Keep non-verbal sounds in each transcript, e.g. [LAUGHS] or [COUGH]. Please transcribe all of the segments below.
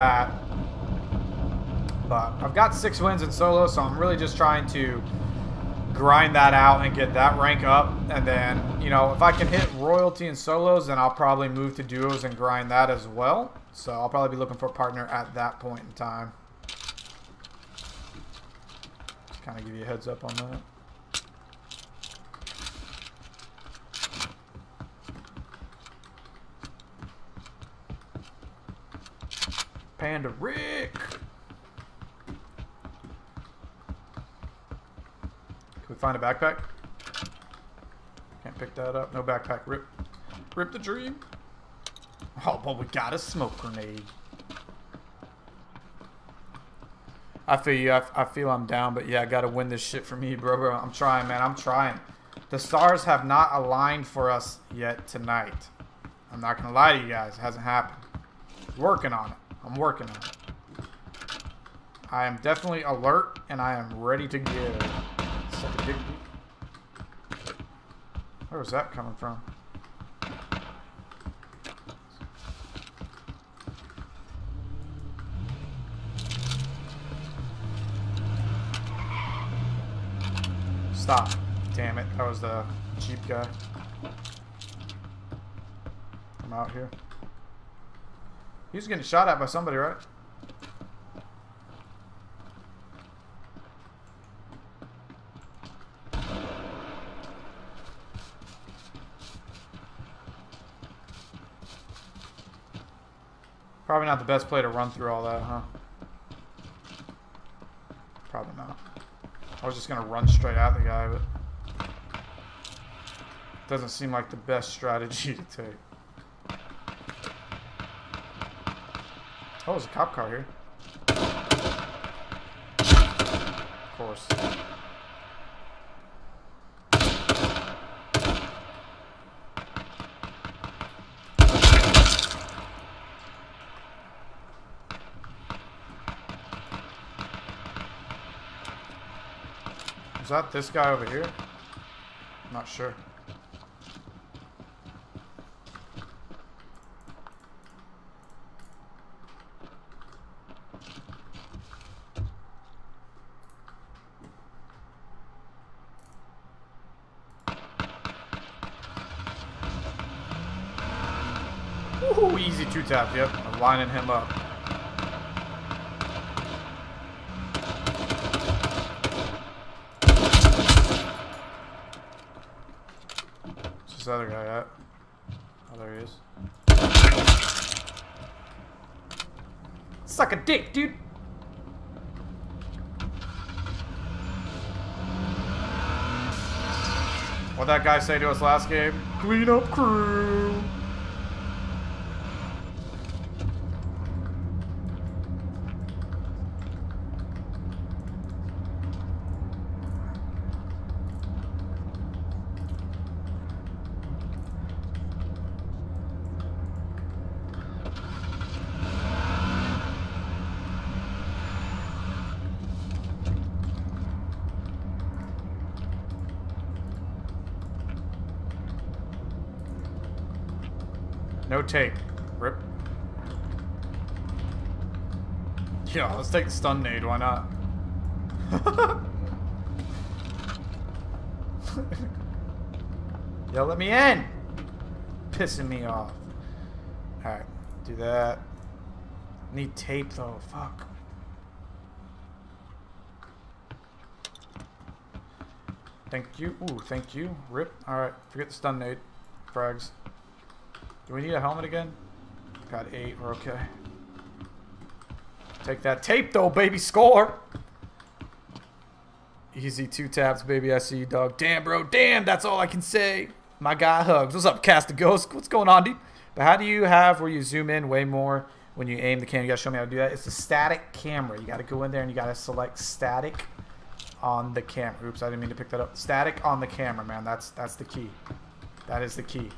that. But I've got six wins in solo, so I'm really just trying to grind that out and get that rank up. And then, you know, if I can hit royalty in solos, then I'll probably move to duos and grind that as well. So I'll probably be looking for a partner at that point in time. Just kind of give you a heads up on that. Panda Rick! Can we find a backpack? Can't pick that up. No backpack. Rip. Rip the dream. Oh, but we got a smoke grenade. I feel you. I, I feel I'm down, but yeah, I got to win this shit for me, bro, bro. I'm trying, man. I'm trying. The stars have not aligned for us yet tonight. I'm not to lie to you guys. It hasn't happened. Working on it. I'm working on it. I am definitely alert, and I am ready to give. Where was that coming from? Stop. Damn it. That was the Jeep guy. I'm out here. He's getting shot at by somebody, right? Probably not the best play to run through all that, huh? Probably not. I was just going to run straight at the guy, but... Doesn't seem like the best strategy [LAUGHS] to take. Oh, there's a cop car here. Of course. Is that this guy over here? I'm not sure. Ooh, yep. I'm lining him up. this other guy at? Oh, there he is. Suck a dick, dude! What that guy say to us last game? Clean up crew! No tape. Rip. Yeah, let's take the stun nade, why not? [LAUGHS] Yo, let me in! Pissing me off. Alright, do that. Need tape though, fuck. Thank you. Ooh, thank you. Rip. Alright, forget the stun nade. Frags. Do we need a helmet again? Got eight, we're okay. Take that tape though, baby, score! Easy two taps, baby, I see you, dog. Damn, bro, damn, that's all I can say. My guy Hugs. What's up, Cast a Ghost? What's going on, dude? But how do you have where you zoom in way more when you aim the camera? You gotta show me how to do that. It's a static camera. You gotta go in there and you gotta select static on the camera. Oops, I didn't mean to pick that up. Static on the camera, man. That's that's the key. That is the key.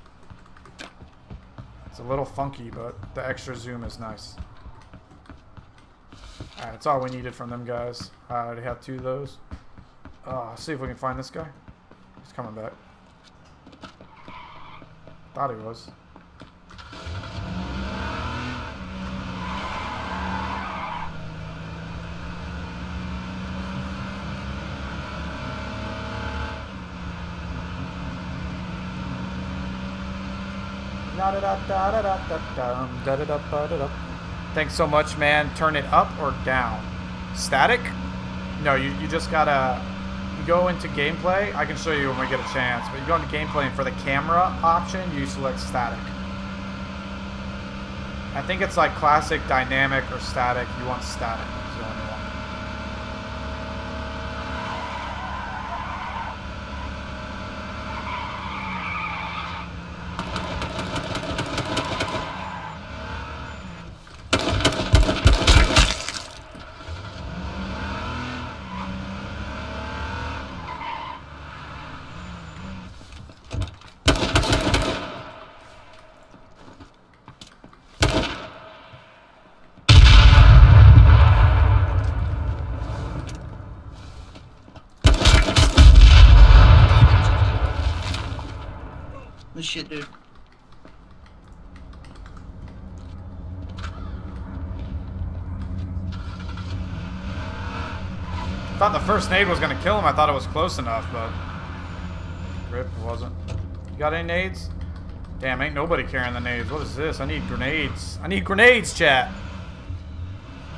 A little funky, but the extra zoom is nice. Alright, that's all we needed from them guys. I already have two of those. Uh, see if we can find this guy. He's coming back. Thought he was. Thanks so much, man. Turn it up or down? Static? No, you, you just gotta go into gameplay. I can show you when we get a chance, but you go into gameplay and for the camera option, you select static. I think it's like classic, dynamic, or static. You want static. Shit, dude. thought the first nade was to kill him. I thought it was close enough, but... Rip, wasn't. You got any nades? Damn, ain't nobody carrying the nades. What is this? I need grenades. I need grenades, chat.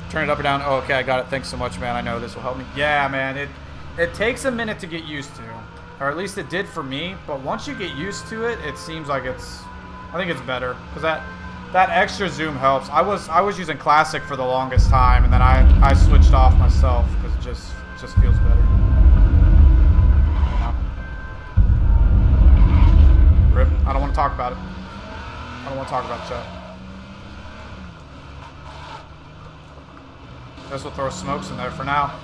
Turn it up or down. Oh, okay, I got it. Thanks so much, man. I know this will help me. Yeah, man. It, it takes a minute to get used to. Or at least it did for me. But once you get used to it, it seems like it's... I think it's better. Because that that extra zoom helps. I was I was using classic for the longest time, and then I, I switched off myself because it just, just feels better. Rip. I don't want to talk about it. I don't want to talk about chat. Guess we'll throw smokes in there for now.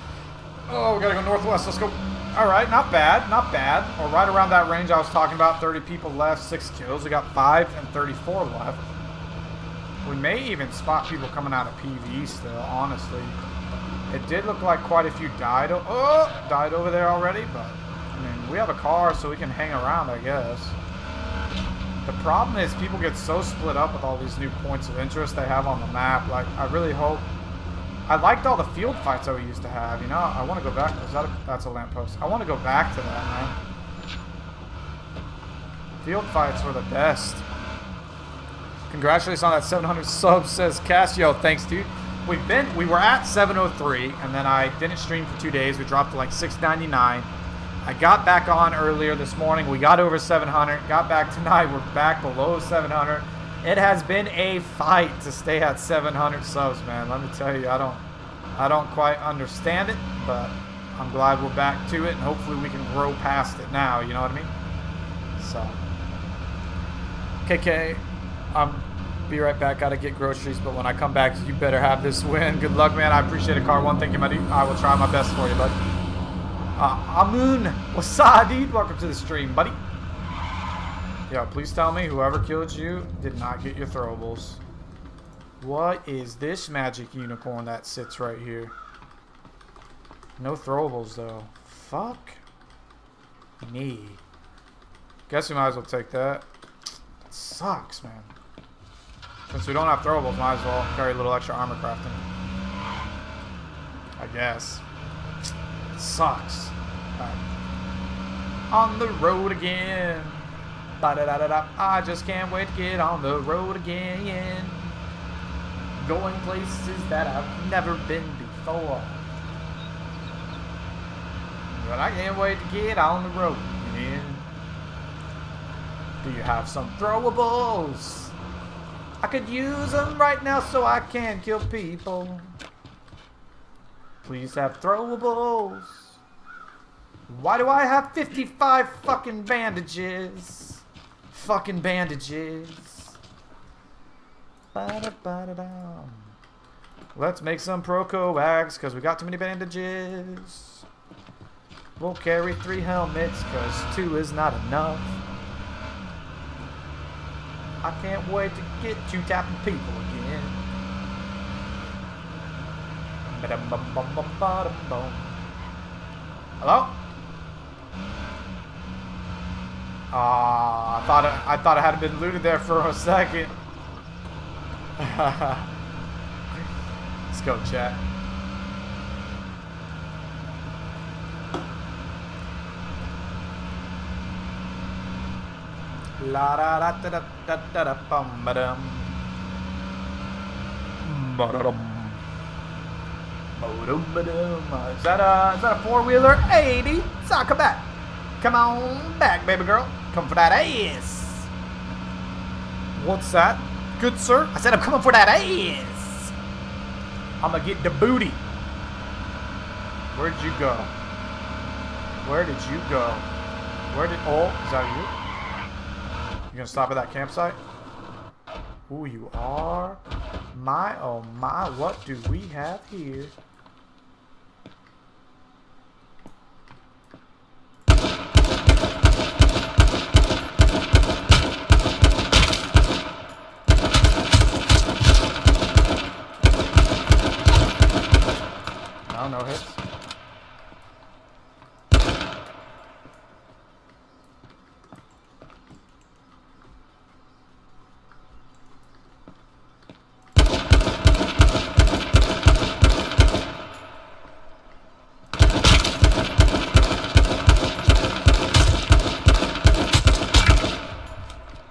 Oh, we gotta go northwest. Let's go. All right, not bad, not bad. Or right around that range I was talking about. 30 people left, six kills. We got five and 34 left. We may even spot people coming out of PV still, honestly. It did look like quite a few died. Oh, died over there already, but I mean, we have a car, so we can hang around, I guess. The problem is people get so split up with all these new points of interest they have on the map. Like, I really hope I liked all the field fights that we used to have. You know, I want to go back. Is that a, that's a lamppost? I want to go back to that, man. Field fights were the best. Congratulations on that 700 subs, says Casio. Thanks, dude. We've been, we were at 703, and then I didn't stream for two days. We dropped to like 699. I got back on earlier this morning. We got over 700. Got back tonight. We're back below 700. It has been a fight to stay at 700 subs, man. Let me tell you, I don't, I don't quite understand it, but I'm glad we're back to it, and hopefully we can grow past it now. You know what I mean? So, KK, I'm be right back. Gotta get groceries, but when I come back, you better have this win. Good luck, man. I appreciate it, Car One. Thank you, buddy. I will try my best for you, bud. Uh, Amun, dude? Welcome to the stream, buddy. Yo, please tell me whoever killed you did not get your throwables. What is this magic unicorn that sits right here? No throwables, though. Fuck me. Guess we might as well take that. That sucks, man. Since we don't have throwables, might as well carry a little extra armor crafting. I guess. It sucks. Right. On the road again. Ba -da -da -da -da. I just can't wait to get on the road again. Going places that I've never been before. But I can't wait to get on the road again. Do you have some throwables? I could use them right now so I can kill people. Please have throwables. Why do I have 55 fucking bandages? Fucking bandages. Ba -da -ba -da. Let's make some Pro-Coax, because we got too many bandages. We'll carry three helmets, because two is not enough. I can't wait to get you tapping people again. Hello? Ah, I thought it, I thought I had been looted there for a second. [LAUGHS] Let's go, chat. La da da da da da da bum ba dum. Ba da dum. Ba dum ba dum. Uh, Is that a a four wheeler? Hey, D, so come back. Come on back, baby girl. Come for that ass. What's that? Good sir. I said I'm coming for that ass. I'm gonna get the booty. Where'd you go? Where did you go? Where did oh is that you? You gonna stop at that campsite? Who you are? My oh my, what do we have here? No, no hits.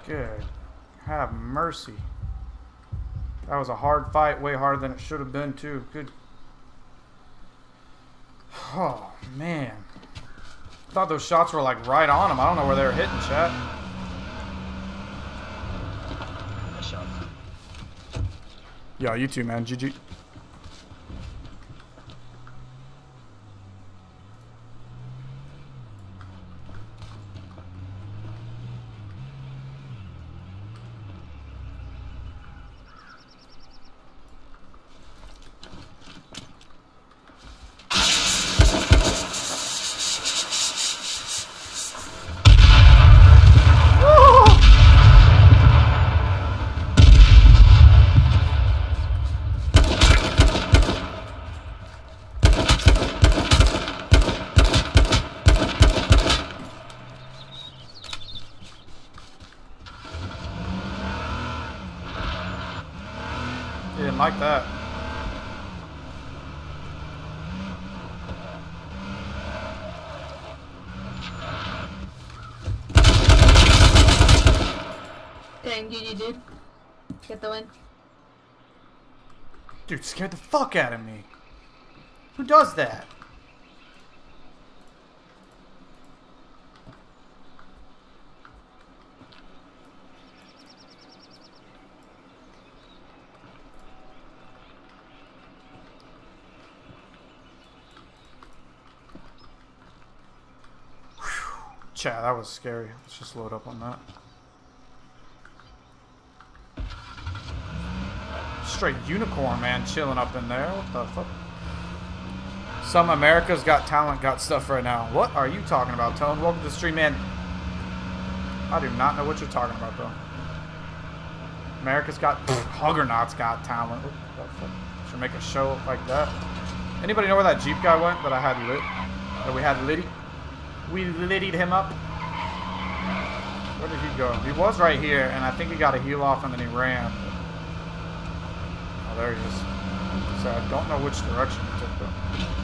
Good. Have mercy. That was a hard fight, way harder than it should have been, too. Good. Oh, man. I thought those shots were like right on him. I don't know where they were hitting, chat. Nice shot. Yeah, you too, man. GG. He didn't like that. Dang, GG, dude. Get the win. Dude, scared the fuck out of me. Who does that? Chat, that was scary. Let's just load up on that. Straight unicorn, man, chilling up in there. What the fuck? Some America's Got Talent got stuff right now. What are you talking about, Tone? Welcome to the stream, man. I do not know what you're talking about, though. America's Got... [SNIFFS] Huggernauts Got Talent. Should make a show like that. Anybody know where that Jeep guy went that I had lit? That we had litty? We littied him up. Where did he go? He was right here, and I think he got a heal off, and then he ran. There he is. So I don't know which direction he took, though.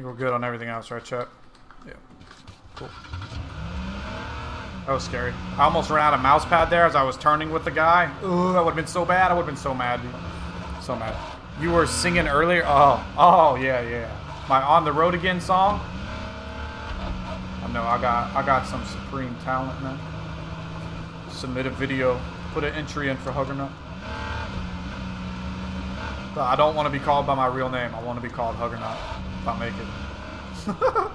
Think we're good on everything else, right, chat? Yeah. Cool. That was scary. I almost ran out of mouse pad there as I was turning with the guy. Ooh, that would have been so bad. I would have been so mad, dude. So mad. You were singing earlier? Oh, oh, yeah, yeah. My On the Road Again song? I know, I got, I got some supreme talent, man. Submit a video Put an entry in for Hugrnot. But I don't want to be called by my real name. I want to be called Hugrnot I make it. [LAUGHS]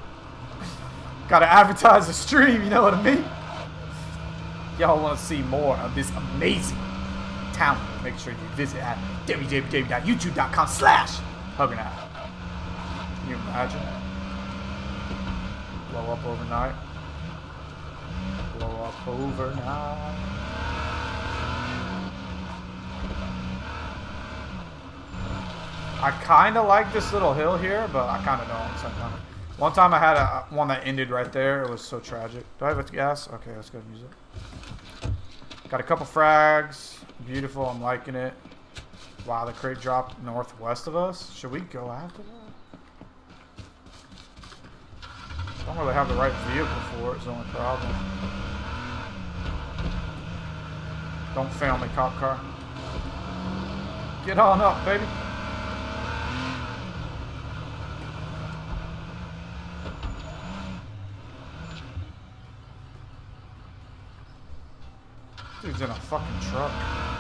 Gotta advertise the stream, you know what I mean? Y'all want to see more of this amazing talent, make sure you visit at www.youtube.com slash. Can you imagine? Blow up overnight. Blow up overnight. I kind of like this little hill here, but I kind of don't. One time I had a one that ended right there. It was so tragic. Do I have a gas? Okay, let's go use it. Got a couple frags. Beautiful. I'm liking it. Wow, the crate dropped northwest of us. Should we go after that? I Don't really have the right vehicle for it. it. Is the only problem. Don't fail me, cop car. Get on up, baby. Dude's in a fucking truck.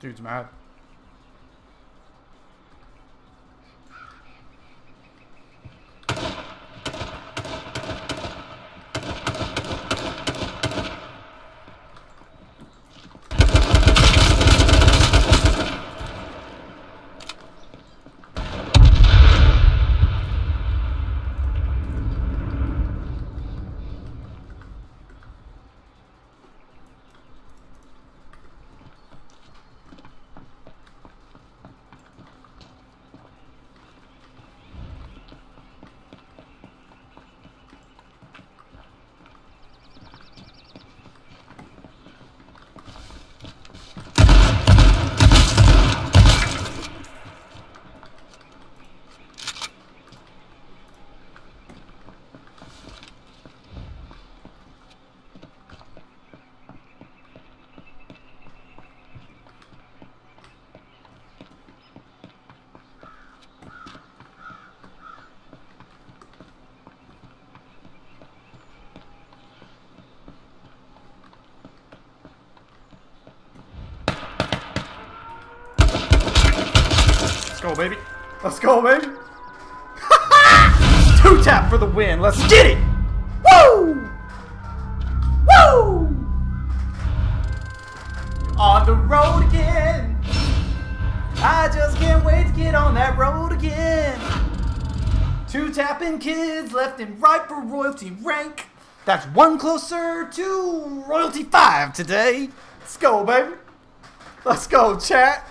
Dude's mad. Baby. Let's go, baby. [LAUGHS] Two tap for the win. Let's get it. Woo! Woo! On the road again. I just can't wait to get on that road again. Two tapping kids left and right for royalty rank. That's one closer to royalty five today. Let's go, baby. Let's go, chat.